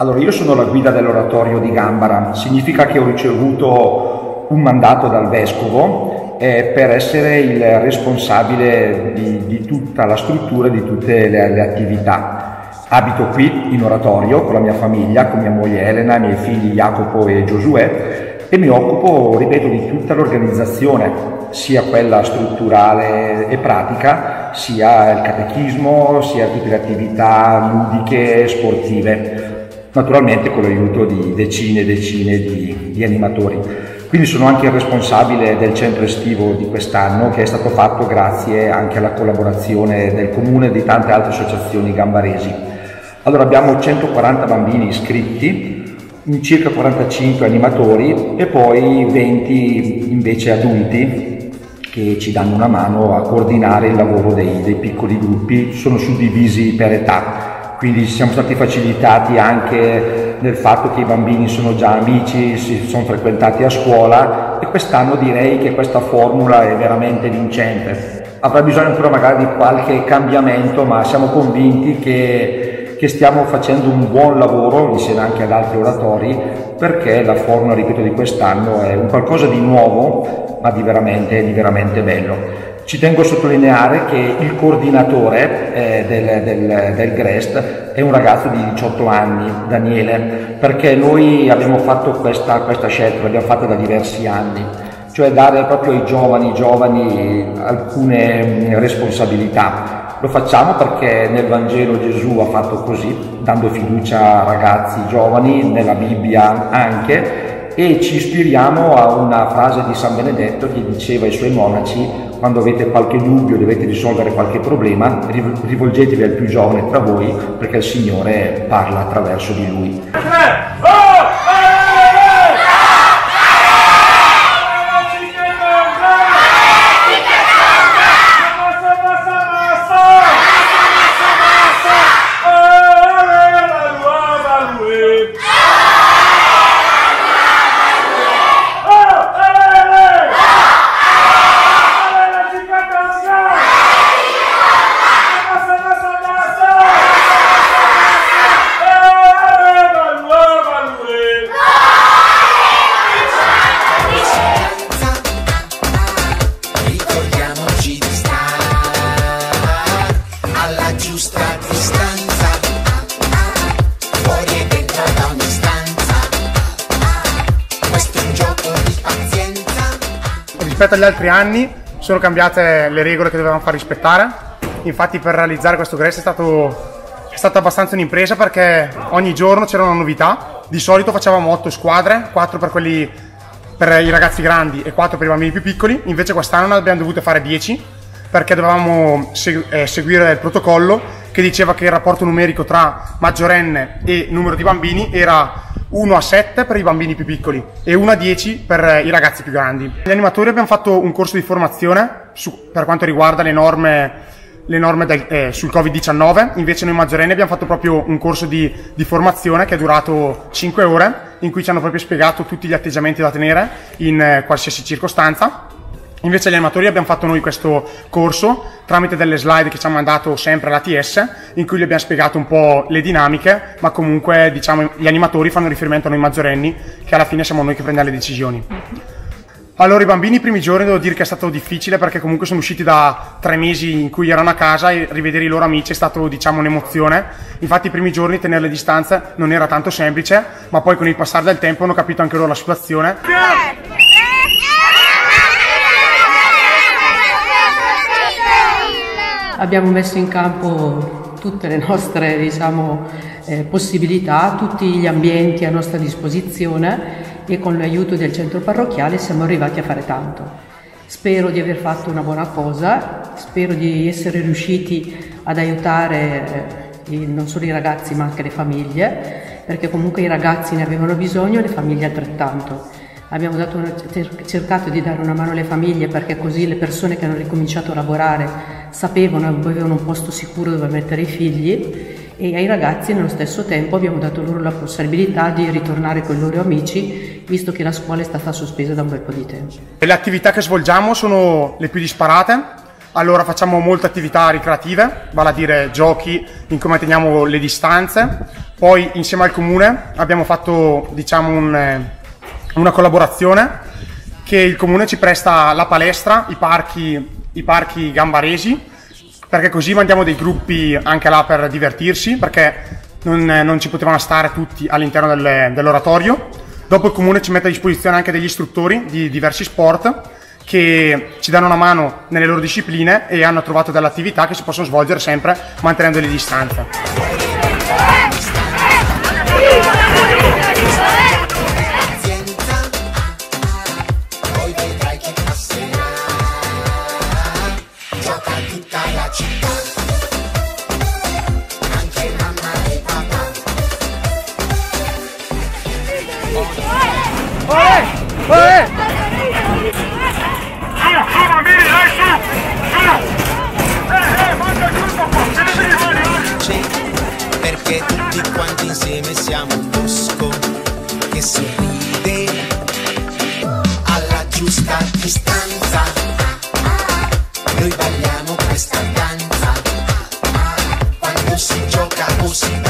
Allora, io sono la guida dell'oratorio di Gambara, significa che ho ricevuto un mandato dal vescovo eh, per essere il responsabile di, di, tutta la struttura, di tutte le, le attività. Abito qui in oratorio con la mia famiglia, con mia moglie Elena, i miei figli Jacopo e Giosuè e mi occupo, ripeto, di tutta l'organizzazione, sia quella strutturale e pratica, sia il catechismo, sia tutte le attività ludiche e sportive naturalmente con l'aiuto di decine e decine di, di animatori. Quindi sono anche il responsabile del centro estivo di quest'anno che è stato fatto grazie anche alla collaborazione del comune e di tante altre associazioni gambaresi. Allora abbiamo 140 bambini iscritti, circa 45 animatori e poi 20 invece adulti che ci danno una mano a coordinare il lavoro dei, dei piccoli gruppi, sono suddivisi per età quindi siamo stati facilitati anche nel fatto che i bambini sono già amici, si sono frequentati a scuola e quest'anno direi che questa formula è veramente vincente. Avrà bisogno ancora magari di qualche cambiamento, ma siamo convinti che, che stiamo facendo un buon lavoro insieme anche ad altri oratori perché la formula, ripeto, di quest'anno è un qualcosa di nuovo ma di veramente, di veramente bello. Ci tengo a sottolineare che il coordinatore eh, del, del, del, GREST è un ragazzo di 18 anni, Daniele, perché noi abbiamo fatto questa, questa scelta, l'abbiamo fatta da diversi anni, cioè dare proprio ai giovani, giovani alcune mm, responsabilità. Lo facciamo perché nel Vangelo Gesù ha fatto così, dando fiducia a ragazzi giovani, nella Bibbia anche, e ci ispiriamo a una frase di San Benedetto che diceva ai suoi monaci quando avete qualche dubbio, dovete risolvere qualche problema, rivolgetevi al più giovane tra voi perché il Signore parla attraverso di lui. Rispetto agli altri anni sono cambiate le regole che dovevamo far rispettare. Infatti per realizzare questo GRES è stato, è stata abbastanza un'impresa perché ogni giorno c'era una novità. Di solito facevamo 8 squadre, 4 per, quelli, per i ragazzi grandi e 4 per i bambini più piccoli. Invece quest'anno ne abbiamo dovute fare 10 perché dovevamo eh, seguire il protocollo che diceva che il rapporto numerico tra maggiorenne e numero di bambini era 1 a 7 per i bambini più piccoli e 1 a 10 per i ragazzi più grandi. Gli animatori abbiamo fatto un corso di formazione su, per quanto riguarda le norme, le norme del, eh, sul Covid-19, invece noi maggiorenni abbiamo fatto proprio un corso di, di formazione che è durato 5 ore, in cui ci hanno proprio spiegato tutti gli atteggiamenti da tenere in eh, qualsiasi circostanza Invece agli animatori abbiamo fatto noi questo corso tramite delle slide che ci hanno mandato sempre l'ATS in cui gli abbiamo spiegato un po' le dinamiche, ma comunque diciamo gli animatori fanno riferimento a noi maggiorenni che alla fine siamo noi che prendiamo le decisioni. Allora i bambini i primi giorni devo dire che è stato difficile perché comunque sono usciti da tre mesi in cui erano a casa e rivedere i loro amici è stato diciamo un'emozione. Infatti i primi giorni tenere le distanze non era tanto semplice, ma poi con il passare del tempo hanno capito anche loro la situazione. Abbiamo messo in campo tutte le nostre diciamo, eh, possibilità, tutti gli ambienti a nostra disposizione e con l'aiuto del centro parrocchiale siamo arrivati a fare tanto. Spero di aver fatto una buona cosa, spero di essere riusciti ad aiutare eh, non solo i ragazzi ma anche le famiglie, perché comunque i ragazzi ne avevano bisogno e le famiglie altrettanto. Abbiamo una, cercato di dare una mano alle famiglie perché così le persone che hanno ricominciato a lavorare sapevano e avevano un posto sicuro dove mettere i figli e ai ragazzi nello stesso tempo abbiamo dato loro la possibilità di ritornare con i loro amici visto che la scuola è stata sospesa da un bel po' di tempo. Le attività che svolgiamo sono le più disparate, allora facciamo molte attività ricreative, vale a dire giochi in cui manteniamo le distanze. Poi insieme al comune abbiamo fatto diciamo, un, una collaborazione che il comune ci presta la palestra, i parchi, i parchi gambaresi, perché così mandiamo dei gruppi anche là per divertirsi, perché non, non ci potevano stare tutti all'interno del, dell'oratorio. Dopo il comune ci mette a disposizione anche degli istruttori di diversi sport che ci danno una mano nelle loro discipline e hanno trovato delle attività che si possono svolgere sempre mantenendo le distanze. Perché tutti quanti insieme siamo un bosco che sorride alla giusta distanza. Noi balliamo questa danza quando si gioca così.